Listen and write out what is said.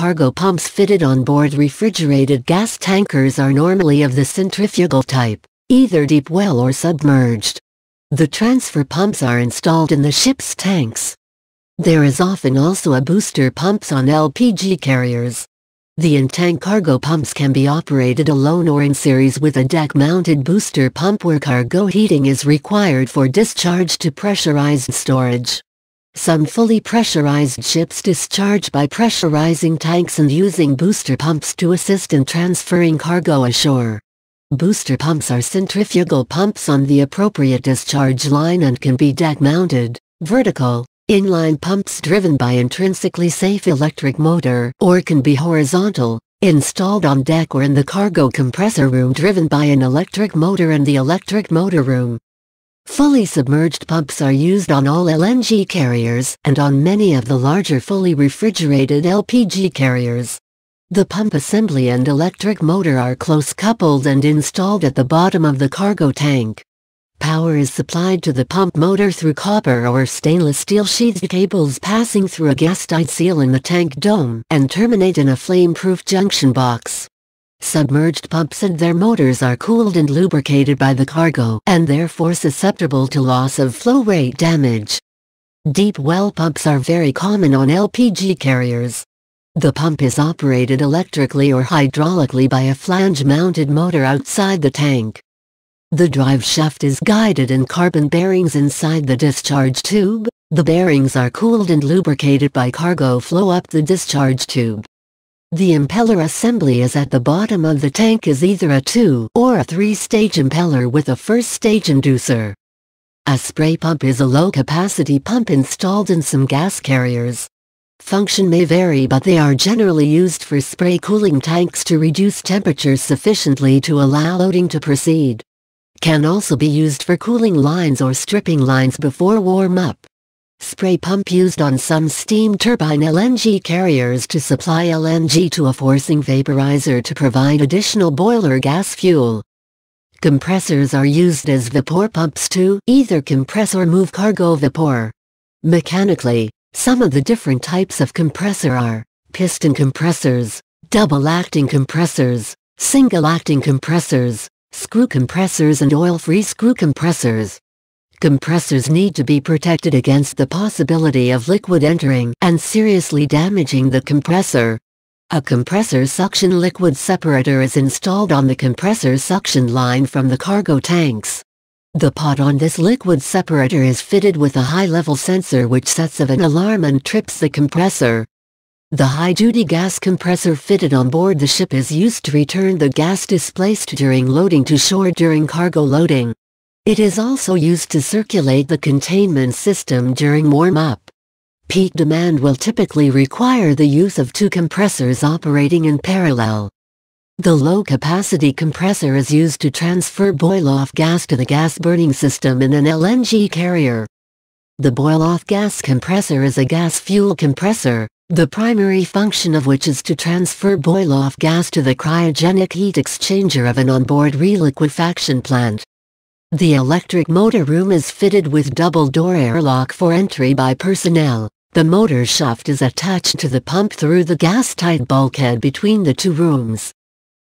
cargo pumps fitted on board refrigerated gas tankers are normally of the centrifugal type, either deep well or submerged. The transfer pumps are installed in the ship's tanks. There is often also a booster pumps on LPG carriers. The in-tank cargo pumps can be operated alone or in series with a deck-mounted booster pump where cargo heating is required for discharge to pressurized storage. Some fully pressurized ships discharge by pressurizing tanks and using booster pumps to assist in transferring cargo ashore. Booster pumps are centrifugal pumps on the appropriate discharge line and can be deck-mounted, vertical, inline pumps driven by intrinsically safe electric motor, or can be horizontal, installed on deck or in the cargo compressor room driven by an electric motor in the electric motor room. Fully submerged pumps are used on all LNG carriers and on many of the larger fully refrigerated LPG carriers. The pump assembly and electric motor are close coupled and installed at the bottom of the cargo tank. Power is supplied to the pump motor through copper or stainless steel sheathed cables passing through a gas-tight seal in the tank dome and terminate in a flame-proof junction box. Submerged pumps and their motors are cooled and lubricated by the cargo and therefore susceptible to loss of flow rate damage. Deep well pumps are very common on LPG carriers. The pump is operated electrically or hydraulically by a flange-mounted motor outside the tank. The drive shaft is guided in carbon bearings inside the discharge tube. The bearings are cooled and lubricated by cargo flow up the discharge tube. The impeller assembly is at the bottom of the tank is either a two or a three-stage impeller with a first-stage inducer. A spray pump is a low-capacity pump installed in some gas carriers. Function may vary but they are generally used for spray cooling tanks to reduce temperatures sufficiently to allow loading to proceed. Can also be used for cooling lines or stripping lines before warm-up. Spray pump used on some steam turbine LNG carriers to supply LNG to a forcing vaporizer to provide additional boiler gas fuel. Compressors are used as vapor pumps to either compress or move cargo vapor. Mechanically, some of the different types of compressor are piston compressors, double-acting compressors, single-acting compressors, screw compressors and oil-free screw compressors. Compressors need to be protected against the possibility of liquid entering and seriously damaging the compressor. A compressor suction liquid separator is installed on the compressor suction line from the cargo tanks. The pot on this liquid separator is fitted with a high-level sensor which sets of an alarm and trips the compressor. The high-duty gas compressor fitted on board the ship is used to return the gas displaced during loading to shore during cargo loading. It is also used to circulate the containment system during warm-up. Peak demand will typically require the use of two compressors operating in parallel. The low-capacity compressor is used to transfer boil-off gas to the gas burning system in an LNG carrier. The boil-off gas compressor is a gas fuel compressor, the primary function of which is to transfer boil-off gas to the cryogenic heat exchanger of an onboard reliquefaction plant. The electric motor room is fitted with double-door airlock for entry by personnel. The motor shaft is attached to the pump through the gas-tight bulkhead between the two rooms.